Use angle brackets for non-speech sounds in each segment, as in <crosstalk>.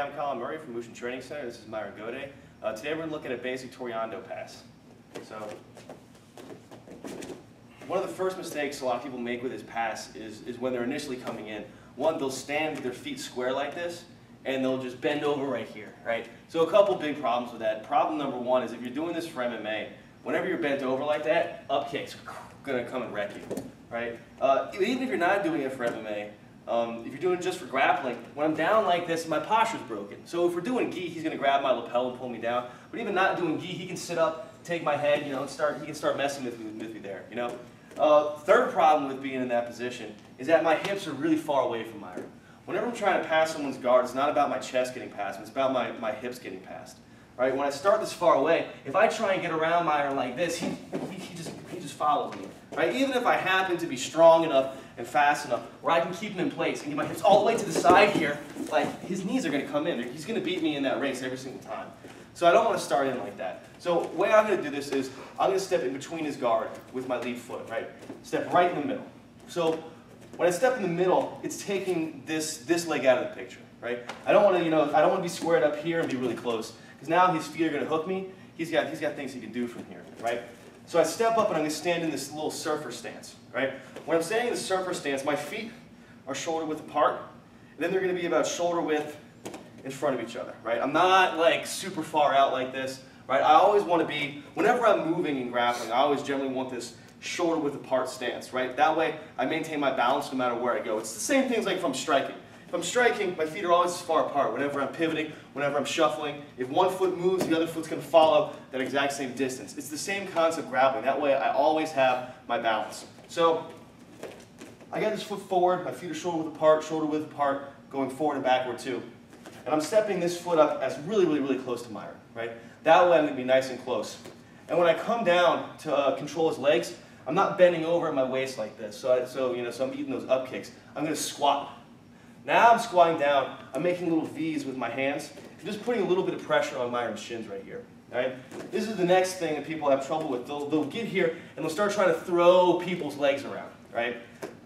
I'm Colin Murray from Mushin Training Center. This is Myron Gode. Uh, today we're looking at a basic Toreando pass. So, one of the first mistakes a lot of people make with this pass is, is when they're initially coming in. One, they'll stand with their feet square like this, and they'll just bend over right here, right? So a couple big problems with that. Problem number one is if you're doing this for MMA, whenever you're bent over like that, up kicks are gonna come and wreck you, right? Uh, even if you're not doing it for MMA, um, if you're doing it just for grappling, when I'm down like this, my posture's broken. So if we're doing gi, he's gonna grab my lapel and pull me down. But even not doing gi, he can sit up, take my head, you know, and start, he can start messing with me, with me there, you know? Uh, third problem with being in that position is that my hips are really far away from my arm. Whenever I'm trying to pass someone's guard, it's not about my chest getting past, it's about my, my hips getting past. Right? When I start this far away, if I try and get around Myron like this, he, he, he, just, he just follows me. Right? Even if I happen to be strong enough and fast enough where I can keep him in place and get my hips all the way to the side here, like his knees are going to come in. He's going to beat me in that race every single time. So I don't want to start in like that. So the way I'm going to do this is I'm going to step in between his guard with my lead foot, right? Step right in the middle. So when I step in the middle, it's taking this, this leg out of the picture, right? I don't want to, you know, I don't want to be squared up here and be really close. Because now his feet are going to hook me. He's got, he's got things he can do from here, right? So I step up and I'm going to stand in this little surfer stance, right? When I'm standing in the surfer stance, my feet are shoulder width apart. And then they're going to be about shoulder width in front of each other, right? I'm not like super far out like this, right? I always want to be, whenever I'm moving and grappling, I always generally want this shoulder width apart stance, right? That way I maintain my balance no matter where I go. It's the same things like if I'm striking. If I'm striking, my feet are always as far apart. Whenever I'm pivoting, whenever I'm shuffling, if one foot moves, the other foot's going to follow that exact same distance. It's the same concept grappling. That way I always have my balance. So I got this foot forward, my feet are shoulder width apart, shoulder width apart, going forward and backward too. And I'm stepping this foot up as really, really, really close to Myron, right? That way I'm going to be nice and close. And when I come down to uh, control his legs, I'm not bending over at my waist like this. So, I, so, you know, so I'm eating those up kicks. I'm going to squat now I'm squatting down, I'm making little V's with my hands, I'm just putting a little bit of pressure on Myron's shins right here. Right? This is the next thing that people have trouble with. They'll, they'll get here and they'll start trying to throw people's legs around. Right?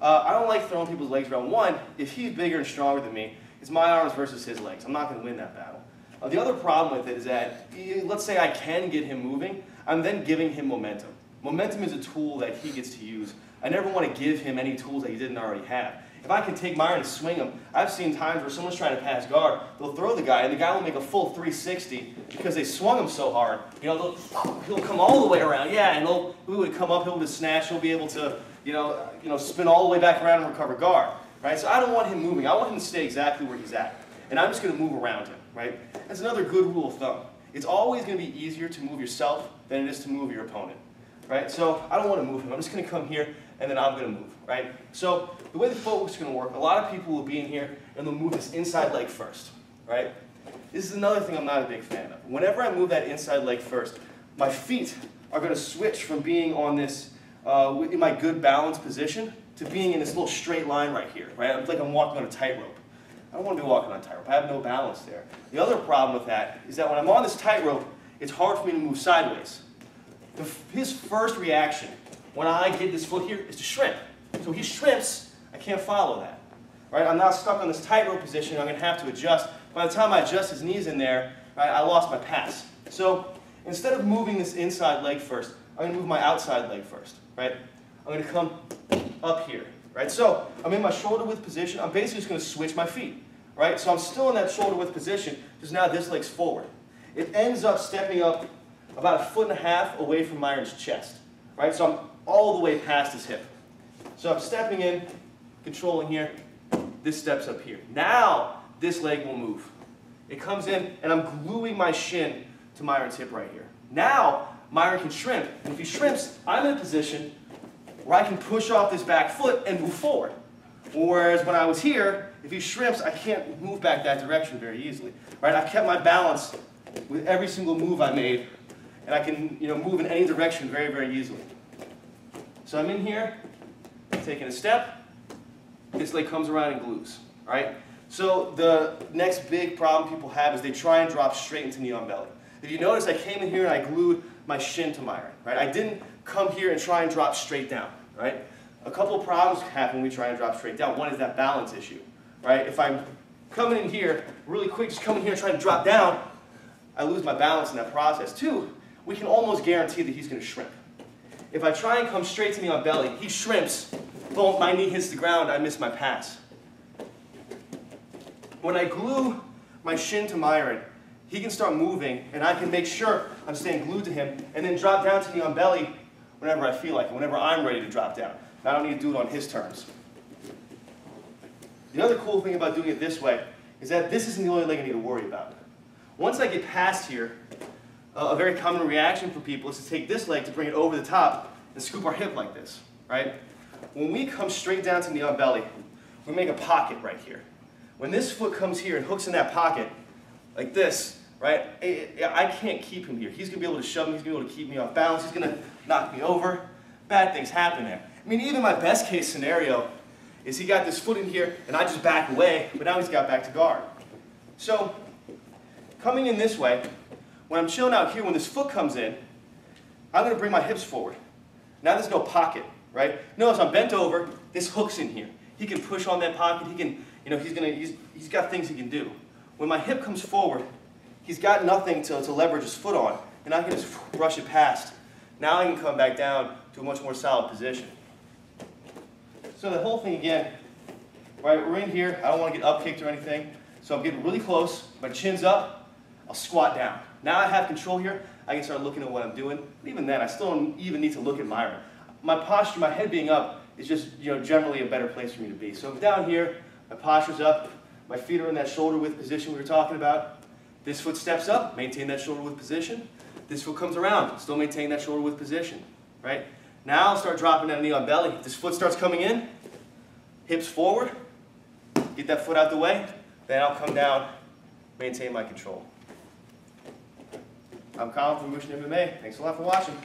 Uh, I don't like throwing people's legs around. One, if he's bigger and stronger than me, it's my arms versus his legs. I'm not going to win that battle. Uh, the other problem with it is that, let's say I can get him moving, I'm then giving him momentum. Momentum is a tool that he gets to use. I never want to give him any tools that he didn't already have. If I can take Myron and swing him, I've seen times where someone's trying to pass guard, they'll throw the guy, and the guy will make a full 360 because they swung him so hard. You know, <laughs> he'll come all the way around, yeah, and he'll, he would come up, he'll be snatch, he'll be able to, you know, you know, spin all the way back around and recover guard, right? So I don't want him moving. I want him to stay exactly where he's at, and I'm just going to move around him, right? That's another good rule of thumb. It's always going to be easier to move yourself than it is to move your opponent right? So I don't want to move him. I'm just going to come here, and then I'm going to move, right? So the way the footwork is going to work, a lot of people will be in here, and they'll move this inside leg first, right? This is another thing I'm not a big fan of. Whenever I move that inside leg first, my feet are going to switch from being on this, uh, in my good balance position, to being in this little straight line right here, right? It's like I'm walking on a tightrope. I don't want to be walking on a tightrope. I have no balance there. The other problem with that is that when I'm on this tightrope, it's hard for me to move sideways. The, his first reaction when I get this foot here is to shrimp. So he shrimps, I can't follow that. Right? I'm now stuck on this tightrope position, I'm going to have to adjust. By the time I adjust his knees in there, right, I lost my pass. So instead of moving this inside leg first, I'm going to move my outside leg first. Right? I'm going to come up here. Right? So I'm in my shoulder width position. I'm basically just going to switch my feet. Right? So I'm still in that shoulder width position, just now this leg's forward. It ends up stepping up about a foot and a half away from Myron's chest. Right? So I'm all the way past his hip. So I'm stepping in, controlling here. This steps up here. Now this leg will move. It comes in and I'm gluing my shin to Myron's hip right here. Now Myron can shrimp. And if he shrimps, I'm in a position where I can push off this back foot and move forward. Whereas when I was here, if he shrimps, I can't move back that direction very easily. Right? I've kept my balance with every single move I made and I can you know, move in any direction very, very easily. So I'm in here, taking a step, this leg comes around and glues, right? So the next big problem people have is they try and drop straight into knee on belly. If you notice, I came in here and I glued my shin to Myron, right? I didn't come here and try and drop straight down, right? A couple of problems happen when we try and drop straight down. One is that balance issue, right? If I'm coming in here, really quick, just coming here and trying to drop down, I lose my balance in that process. Two, we can almost guarantee that he's going to shrimp. If I try and come straight to knee on belly, he shrimps, boom, my knee hits the ground, I miss my pass. When I glue my shin to Myron, he can start moving, and I can make sure I'm staying glued to him, and then drop down to knee on belly whenever I feel like it, whenever I'm ready to drop down. I don't need to do it on his terms. The other cool thing about doing it this way is that this isn't the only leg I need to worry about. Once I get past here, a very common reaction for people is to take this leg to bring it over the top and scoop our hip like this, right? When we come straight down to the belly, we make a pocket right here. When this foot comes here and hooks in that pocket, like this, right, I can't keep him here. He's going to be able to shove me, he's going to be able to keep me off balance, he's going to knock me over. Bad things happen there. I mean, even my best case scenario is he got this foot in here and I just back away, but now he's got back to guard. So, coming in this way, when I'm chilling out here, when this foot comes in, I'm going to bring my hips forward. Now there's no pocket, right? Notice I'm bent over, this hook's in here. He can push on that pocket, he can, you know, he's, gonna, he's, he's got things he can do. When my hip comes forward, he's got nothing to, to leverage his foot on, and I can just brush it past. Now I can come back down to a much more solid position. So the whole thing again, right, we're in here, I don't want to get up kicked or anything, so I'm getting really close, my chin's up, I'll squat down. Now I have control here, I can start looking at what I'm doing, but even then I still don't even need to look at Myron. My posture, my head being up, is just you know generally a better place for me to be. So I'm down here, my posture's up, my feet are in that shoulder width position we were talking about. This foot steps up, maintain that shoulder width position. This foot comes around, still maintain that shoulder width position, right? Now I'll start dropping that knee on belly. This foot starts coming in, hips forward, get that foot out the way, then I'll come down, maintain my control. I'm Colin from Mushin MMA. Thanks a lot for watching.